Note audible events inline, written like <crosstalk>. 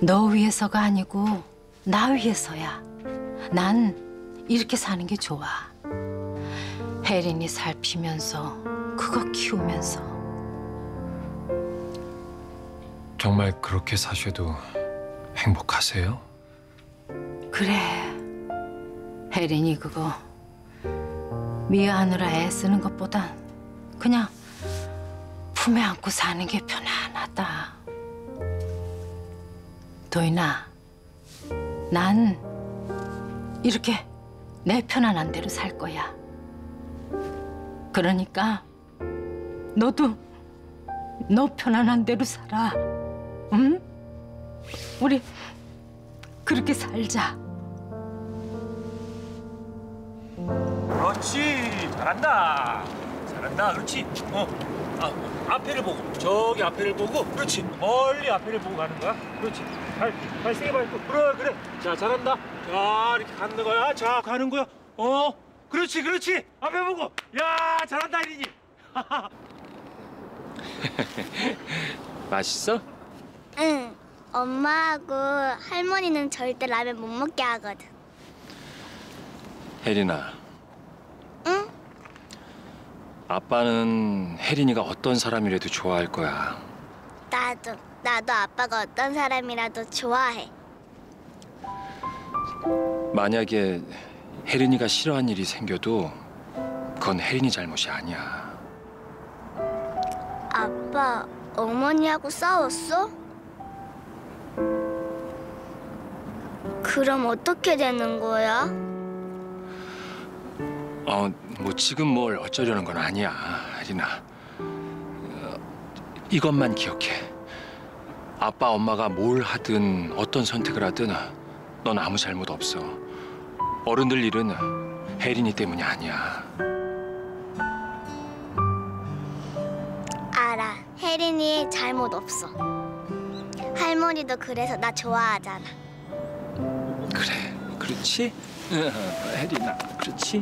너 위해서가 아니고 나 위해서야. 난 이렇게 사는 게 좋아. 혜린이 살피면서 그거 키우면서 정말 그렇게 사셔도 행복하세요? 그래. 혜린이 그거 미워하느라 애쓰는 것보단 그냥 품에 안고 사는 게 편안하다. 도인아, 난 이렇게 내 편안한 대로 살 거야. 그러니까 너도 너 편안한 대로 살아. 응? 우리 그렇게 살자. 그렇지 잘한다 잘한다 그렇지 어 아, 앞에를 보고. 저기 앞에를 보고. 그렇지. 멀리 앞에를 보고 가는 거야. 그렇지. 발, 발 세게 밟고. 그래 그래. 자 잘한다. 자 이렇게 가는 거야. 자 가는 거야. 어? 그렇지 그렇지. 앞에 보고. 야 잘한다 이린이 <laughs> 맛있어? 응. 엄마하고 할머니는 절대 라면 못 먹게 하거든. 혜린아. 응? 아빠는 혜린이가 어떤 사람이라도 좋아할 거야. 나도 나도 아빠가 어떤 사람이라도 좋아해. 만약에 혜린이가 싫어한 일이 생겨도 그건 혜린이 잘못이 아니야. 아빠 어머니하고 싸웠어? 그럼 어떻게 되는 거야? 어, 뭐 지금 뭘 어쩌려는 건 아니야, 혜린아. 어, 이것만 기억해. 아빠, 엄마가 뭘 하든 어떤 선택을 하든 넌 아무 잘못 없어. 어른들 일은 혜린이 때문이 아니야. 알아. 혜린이 잘못 없어. 할머니도 그래서 나 좋아하잖아. 그래, 그렇지? <laughs> 혜린아, 그렇지?